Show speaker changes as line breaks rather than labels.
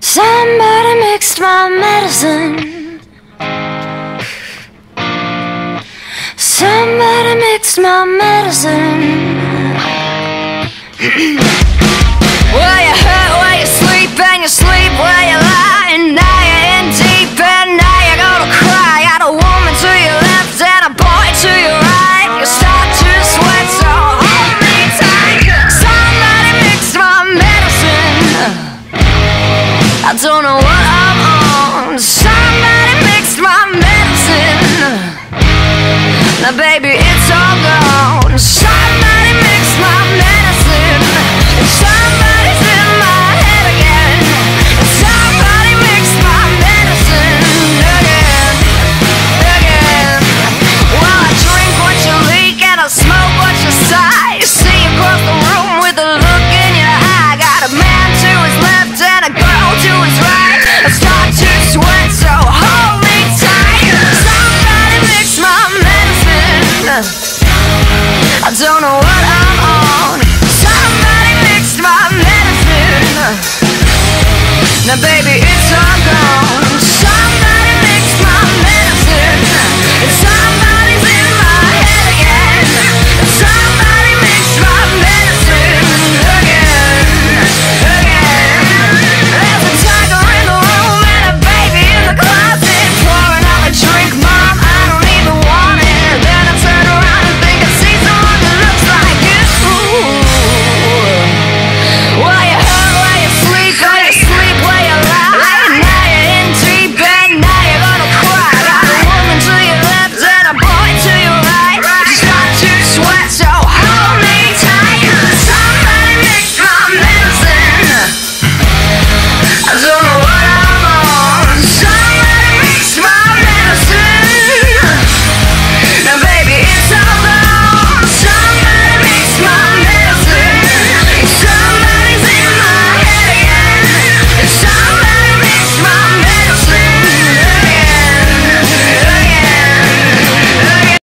Somebody mixed my medicine. Somebody mixed my medicine. well, you heard. I don't know what I'm on. don't know what I'm on. Somebody mixed my medicine. Now baby, it's all gone.